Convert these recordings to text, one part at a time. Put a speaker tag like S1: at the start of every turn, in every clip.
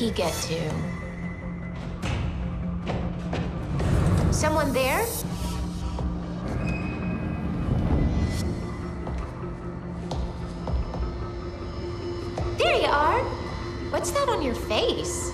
S1: He get to? Someone there? There you are! What's that on your face?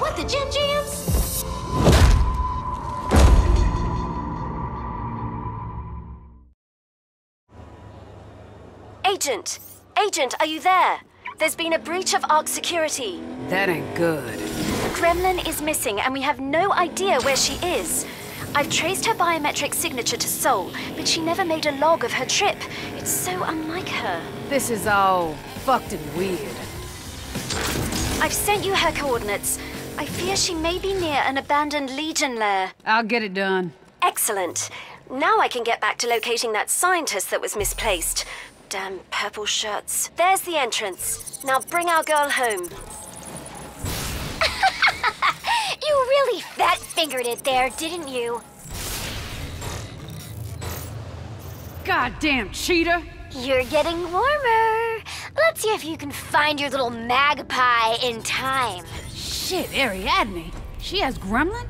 S1: What, the Jam Jams?
S2: Agent! Agent, are you there? There's been a breach of Ark security.
S3: That ain't good.
S2: Gremlin is missing, and we have no idea where she is. I've traced her biometric signature to Seoul, but she never made a log of her trip. It's so unlike her.
S3: This is all fucked and weird.
S2: I've sent you her coordinates. I fear she may be near an abandoned Legion lair.
S3: I'll get it done.
S2: Excellent. Now I can get back to locating that scientist that was misplaced. Damn purple shirts. There's the entrance. Now bring our girl home.
S4: You really fat fingered it there, didn't you?
S3: Goddamn cheetah!
S4: You're getting warmer. Let's see if you can find your little magpie in time.
S3: Shit, Ariadne. She has Gremlin?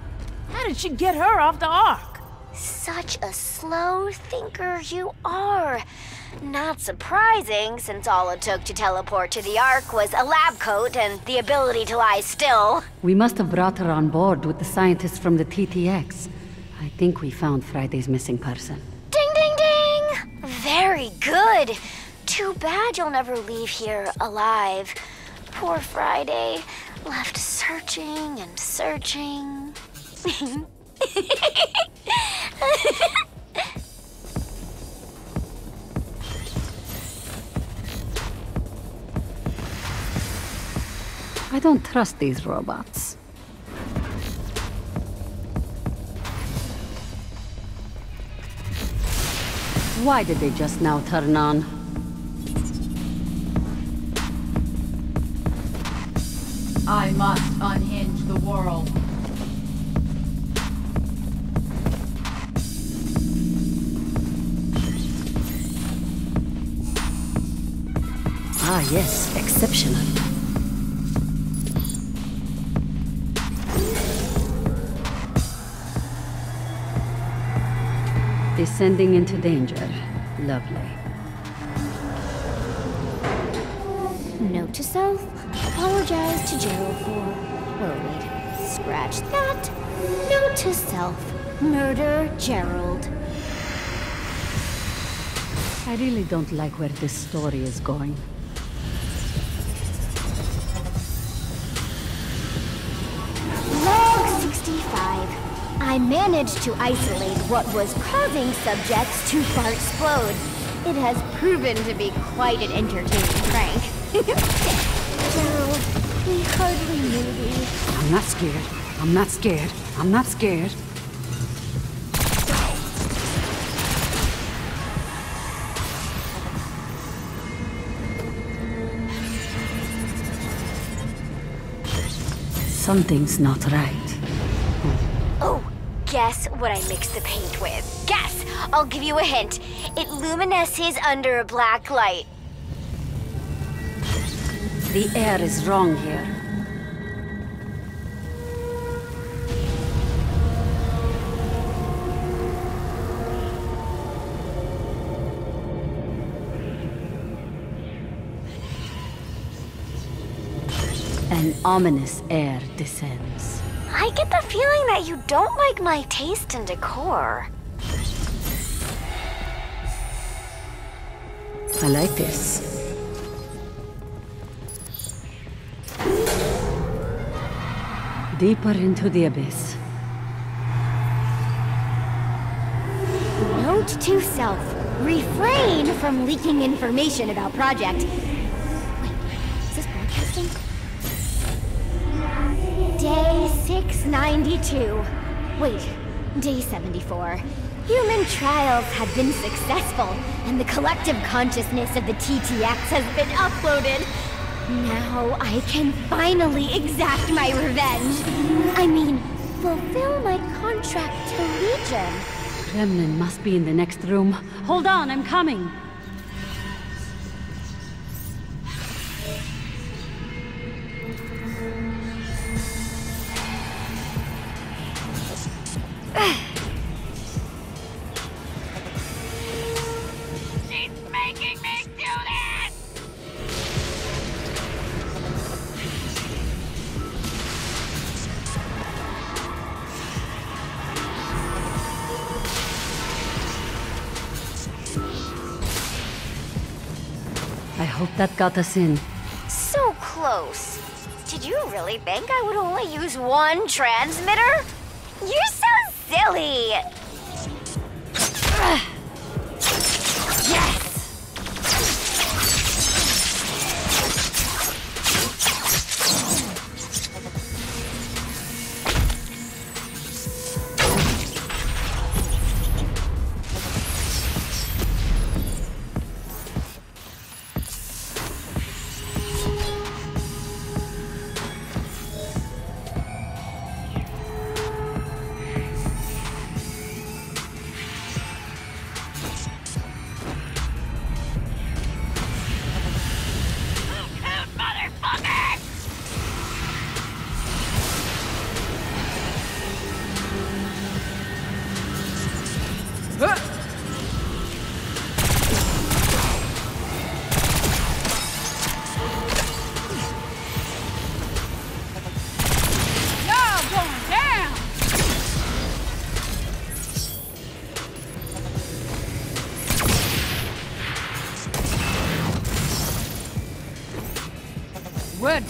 S3: How did she get her off the Ark?
S4: Such a slow thinker you are. Not surprising, since all it took to teleport to the Ark was a lab coat and the ability to lie still.
S5: We must have brought her on board with the scientists from the TTX. I think we found Friday's missing person.
S4: Ding, ding, ding! Very good. Too bad you'll never leave here alive. Poor Friday, left searching and searching.
S5: I don't trust these robots. Why did they just now turn on?
S6: I must unhinge the world.
S5: Ah yes, exceptional. Descending into danger. Lovely.
S4: Note to self, apologize to Gerald for. Oh, wait, scratch that. Note to self, murder Gerald.
S5: I really don't like where this story is going.
S4: Log 65. I managed to isolate what was causing subjects to fart explode. It has proven to be quite an entertaining prank. We hardly knew thee.
S3: I'm not scared. I'm not scared. I'm not scared.
S5: Something's not right.
S4: Guess what I mixed the paint with? Guess! I'll give you a hint. It luminesces under a black light.
S5: The air is wrong here. An ominous air descends.
S4: I get the feeling that you don't like my taste in decor.
S5: I like this. Deeper into the abyss.
S4: Note to self, refrain from leaking information about project. Wait, is this broadcasting? Day 692. Wait, day 74. Human trials have been successful, and the collective consciousness of the TTX has been uploaded. Now I can finally exact my revenge. I mean, fulfill my contract to Legion.
S5: Gremlin must be in the next room. Hold on, I'm coming. That got us in.
S4: So close. Did you really think I would only use one transmitter? You're so silly!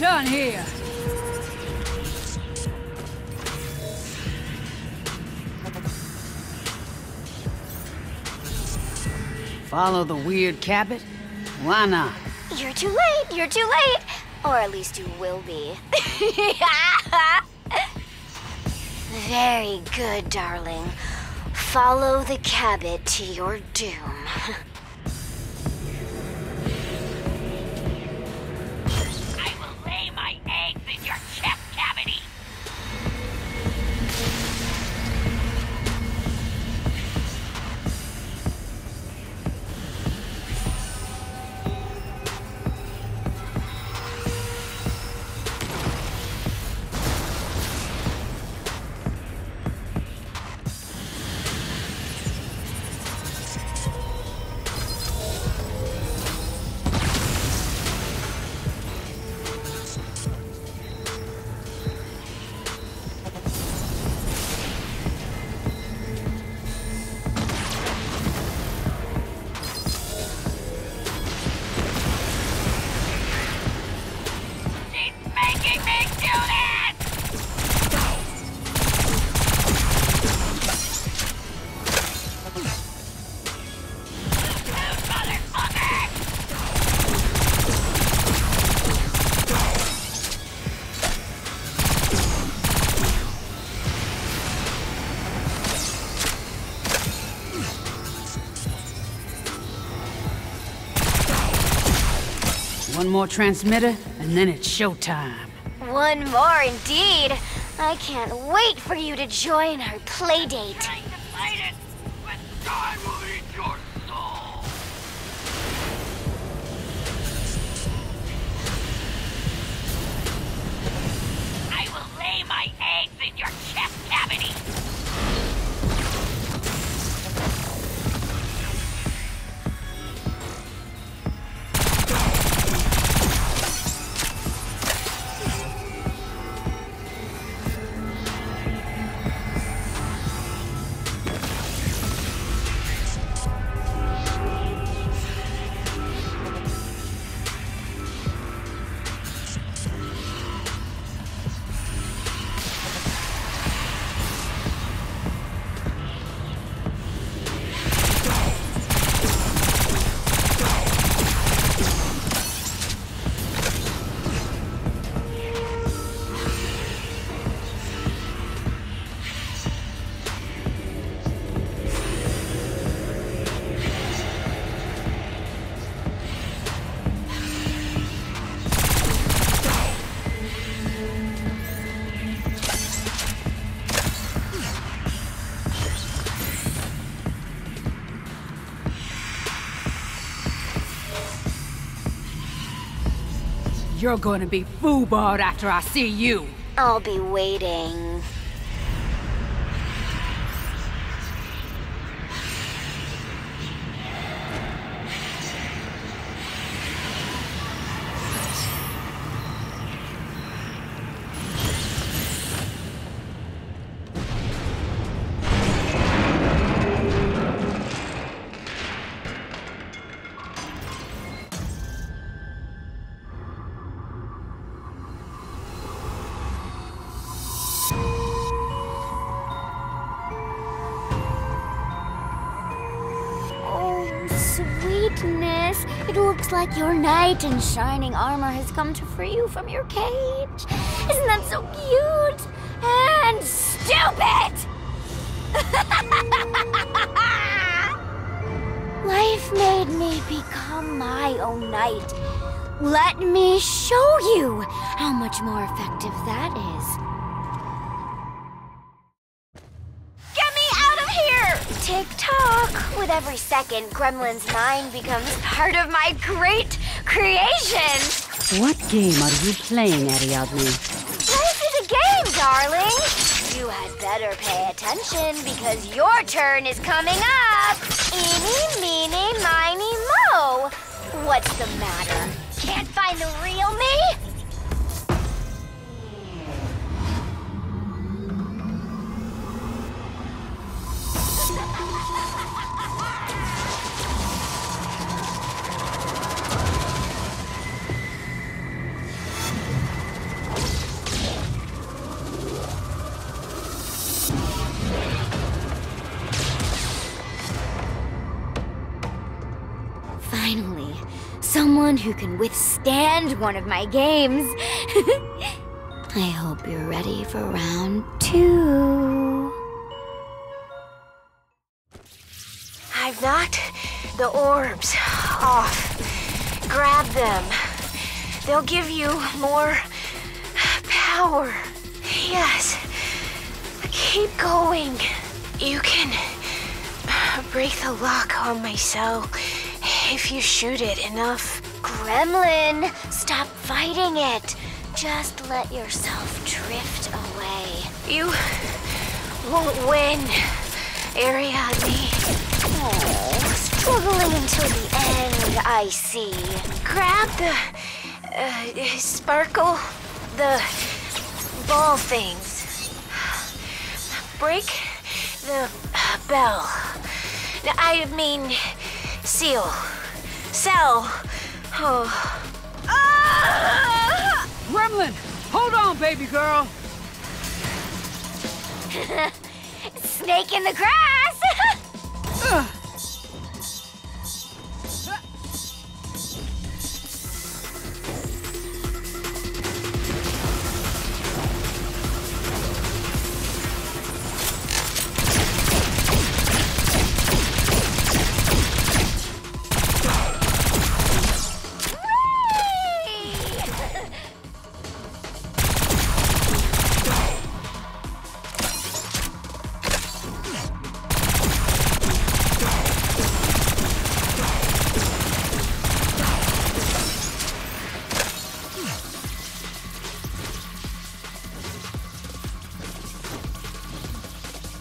S3: Done here.
S7: Follow the weird Cabot? Why not?
S4: You're too late, you're too late! Or at least you will be. Very good, darling. Follow the Cabot to your doom.
S7: more transmitter, and then it's showtime.
S4: One more indeed. I can't wait for you to join our playdate.
S8: Trying to fight it, but God will eat your soul! I will lay my eggs in your chest cavity!
S3: You're gonna be foobarred after I see you.
S4: I'll be waiting. Like your knight in shining armor has come to free you from your cage. Isn't that so cute? And stupid! Life made me become my own knight. Let me show you how much more effective that is.
S2: Tick tock. With every second, Gremlin's mind becomes part of my great creation.
S5: What game are you playing, Ariadne?
S2: Life is a game, darling. You had better pay attention because your turn is coming up. Eeny, meeny, miny, mo. What's the matter? Can't find the real me?
S4: Who can withstand one of my games. I hope you're ready for round two.
S2: I've knocked the orbs off. Grab them. They'll give you more power. Yes. Keep going. You can break the lock on my cell if you shoot it enough. Gremlin, stop fighting it. Just let yourself drift away. You won't win, Ariadne. Oh, struggling until the end, I see. Grab the uh, sparkle, the ball things. Break the uh, bell. I mean, seal. Cell. Ah!
S7: Gremlin, hold on, baby girl.
S2: Snake in the grass!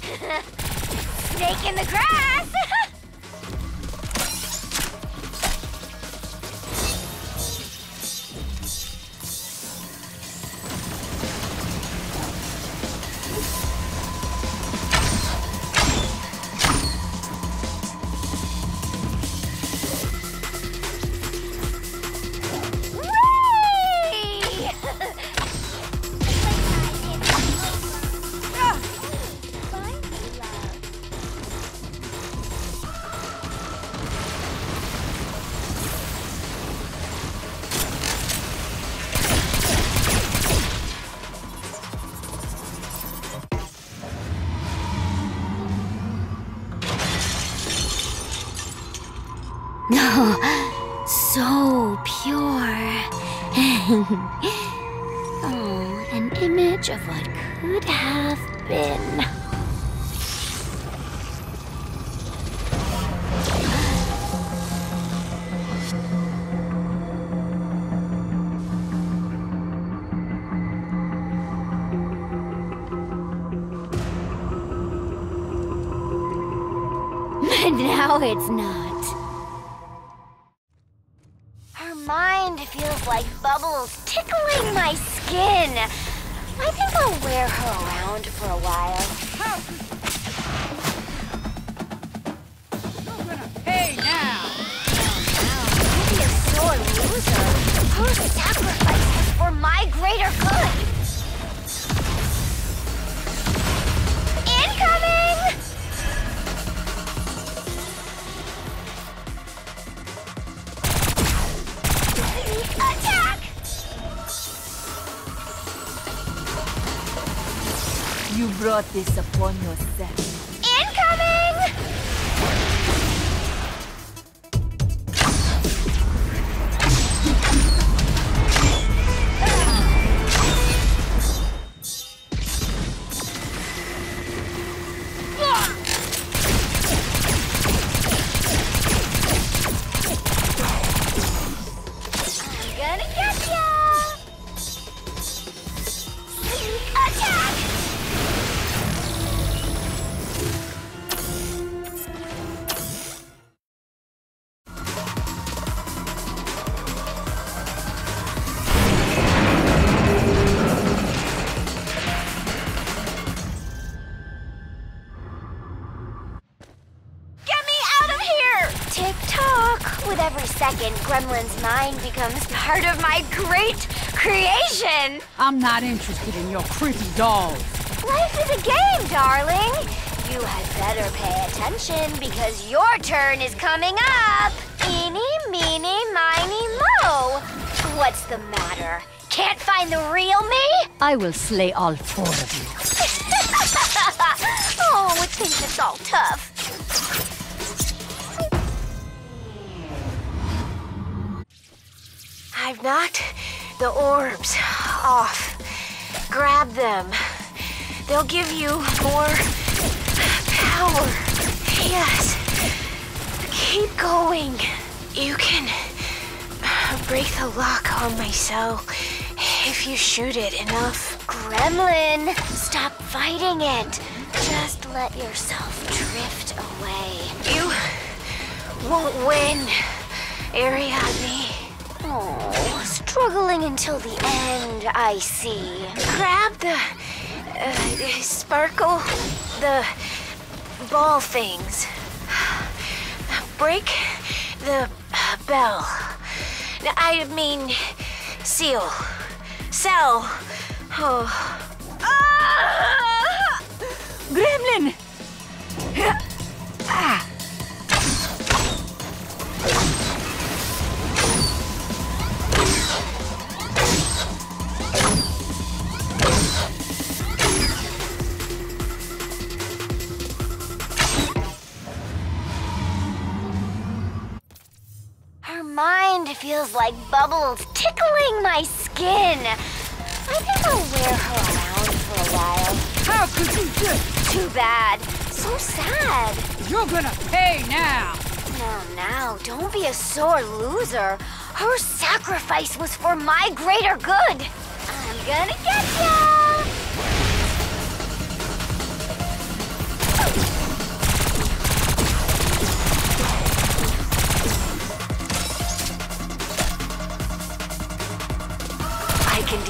S2: Snake in the grass!
S4: so pure. oh, an image of what could have been. But now it's not.
S2: While.
S6: Brought this upon yourself.
S2: Becomes part of my great creation.
S3: I'm not interested in your creepy dolls.
S2: Life is a game, darling. You had better pay attention because your turn is coming up. Eeny, meeny, miny, mo. What's the matter? Can't find the real me?
S5: I will slay all four of you.
S2: oh, it thinks it's all tough. I've knocked the orbs off. Grab them. They'll give you more power. Yes. Keep going. You can break the lock on my cell if you shoot it enough. Gremlin, stop fighting it. Just let yourself drift away. You won't win, Ariadne. Oh, struggling until the end, I see. Grab the uh, sparkle, the ball things. Break the bell. I mean, seal. Cell. Oh. Ah!
S3: Gremlin!
S2: Her mind feels like bubbles tickling my skin. I think I'll wear her around for a while.
S3: How could you just?
S2: Too bad. So sad.
S3: You're gonna pay now!
S2: Now, now, don't be a sore loser. Her sacrifice was for my greater good. I'm gonna get ya!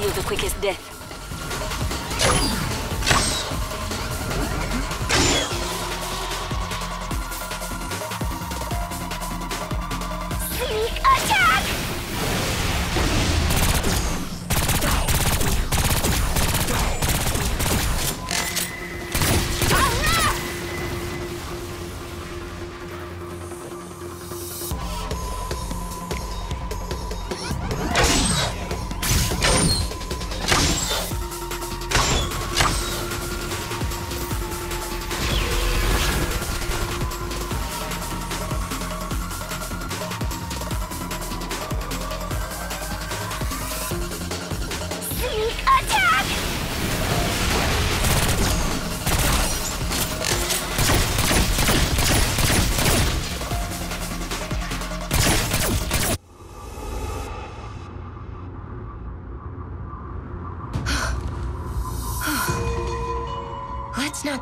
S6: The quickest death.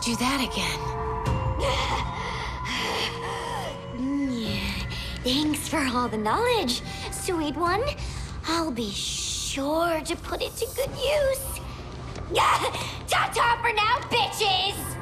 S1: Do that again.
S4: Thanks for all the knowledge, sweet one. I'll be sure to put it to good use. Ta-ta for now, bitches!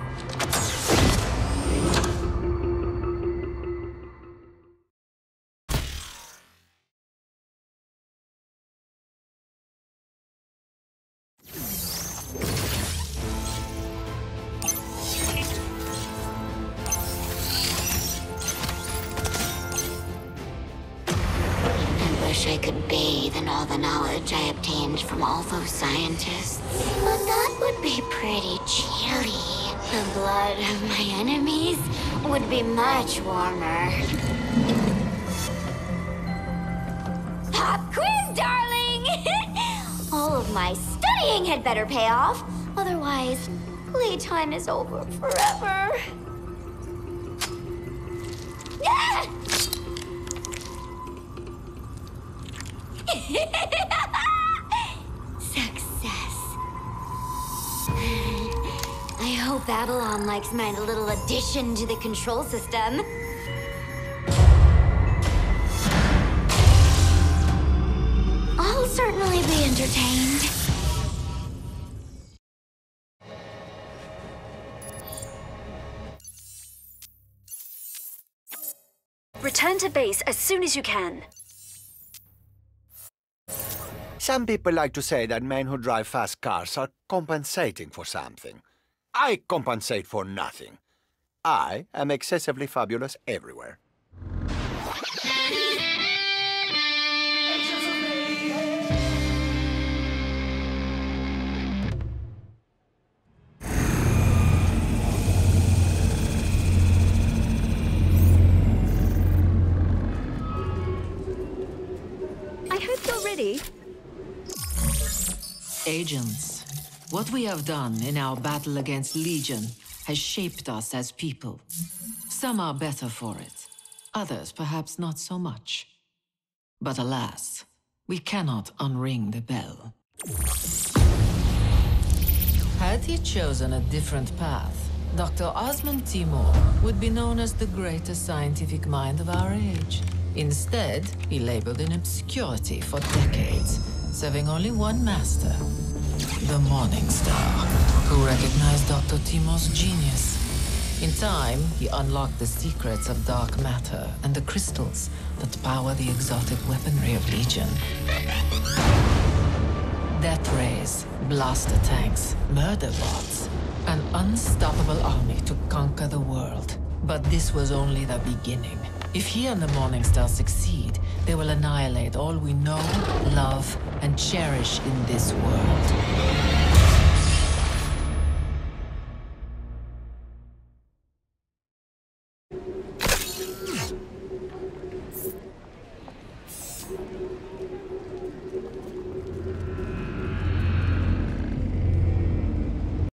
S9: Bathe in all the knowledge I obtained from all those scientists. But that would be pretty chilly. The blood of my enemies would be much warmer.
S4: Pop quiz, darling! All of my studying had better pay off. Otherwise, playtime is over forever. Babylon likes my little addition to the control system. I'll certainly be entertained.
S10: Return to base as soon as you can.
S11: Some people like to say that men who drive fast cars are compensating for something. I compensate for nothing. I am excessively fabulous everywhere.
S10: I hope you're.
S12: Agents, what we have done in our battle against Legion has shaped us as people. Some are better for it, others perhaps not so much. But alas, we cannot unring the bell. Had he chosen a different path, Dr. Osmond Timor would be known as the greatest scientific mind of our age. Instead, he labeled in obscurity for decades, serving only one master, the Morning Star, who recognized Dr. Timor's genius. In time, he unlocked the secrets of dark matter and the crystals that power the exotic weaponry of Legion. Death rays, blaster tanks, murder bots, an unstoppable army to conquer the world. But this was only the beginning. If he and the Morningstar succeed, they will annihilate all we know, love, and cherish in this world.